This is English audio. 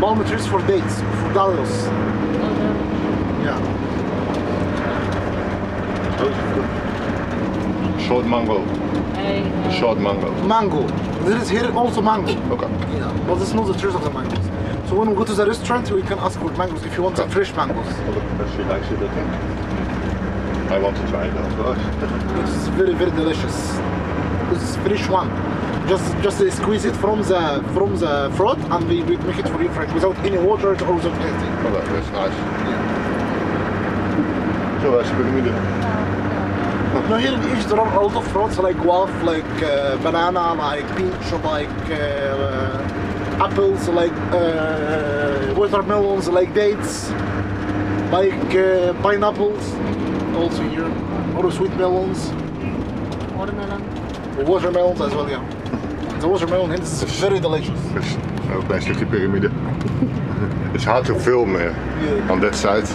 palm trees for dates, for dahlias. Yeah. Short mango. Hey, uh, Short mango. Mango. There is here also mango. Okay. Yeah, but it's not the trees of the mangoes. So when we go to the restaurant, we can ask for mangoes if you want the fresh mangoes. Look, she likes it, I think. I want to try it as well. It's very very delicious. This is fresh one. Just just uh, squeeze it from the from the fruit and we, we make it for you fresh without any water or without anything. Oh, that- that's nice. Zo, als je piramide. Now here in Egypt there are a lot of fruits like guava, like uh, banana, like peach, like uh, apples, like uh, watermelons, like dates, like uh, pineapples, also here, or sweet melons, watermelon. watermelons as well, yeah. Watermelon here is very delicious. Ook een klein stukje piramide. It's hard to film uh, Yeah. on that side.